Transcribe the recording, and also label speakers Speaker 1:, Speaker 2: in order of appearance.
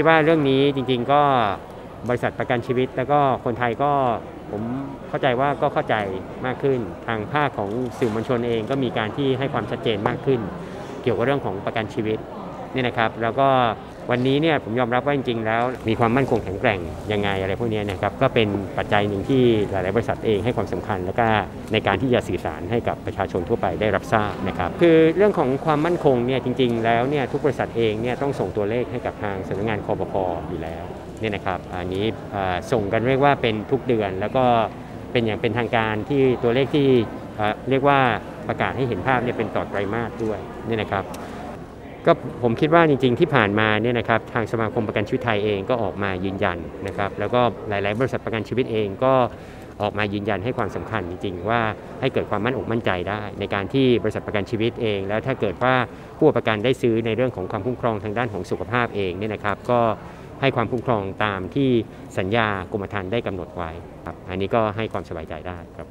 Speaker 1: คิดว่าเรื่องนี้จริงๆก็บริษัทประกันชีวิต แล้วก็คนไทยก็ผมเข้าใจว่าก็เข้าใจมากขึ้น ทางภาคของสื่อมวลชนเองก็มีการที่ให้ความชัดเจนมากขึ้น เกี่ยวกับเรื่องของประกันชีวิตนี่นะครับ แล้วก็ วันนี้เนี่ยผมยอมรับว่าจริงๆ แล้ว มีความมั่นคงแข็งแกร่งยังไงอะไรพวกนี้นะครับก็เป็นปัจจัยหนึ่งที่หลายๆบริษัทเองให้ความสำคัญ แล้วก็ในการที่จะสื่อสารให้กับประชาชนทั่วไปได้รับทราบนะครับคือเรื่องของความมั่นคงเนี่ยจริง ๆ แล้วเนี่ยทุกบริษัทเองเนี่ยต้องส่งตัวเลขให้กับทางสำนักงานคอปพอยู่แล้วเนี่ยนะครับอันนี้ส่งกันเรียกว่าเป็นทุกเดือน แล้วก็เป็นอย่างเป็นทางการที่ตัวเลขที่เรียกว่าประกาศให้เห็นภาพเนี่ยเป็นต่อไตรมาสด้วยเนี่ยนะครับ ก็ผมคิดว่าจริง ๆ ที่ผ่านมาเนี่ยนะครับทางสมาคมประกันชีวิตไทยเองก็ออกมายืนยันนะครับแล้วก็หลาย ๆ บริษัทประกันชีวิตเองก็ออกมายืนยันให้ความสำคัญจริง ๆ ว่าให้เกิดความมั่นอกมั่นใจได้ ในการที่บริษัทประกันชีวิตเอง แล้วถ้าเกิดว่าผู้ประกันได้ซื้อในเรื่องของความคุ้มครองทางด้านของสุขภาพเองเนี่ยนะครับก็ให้ความคุ้มครองตามที่สัญญากรมธรรม์ได้กำหนดไว้ครับอันนี้ก็ให้ความสบายใจได้ครับ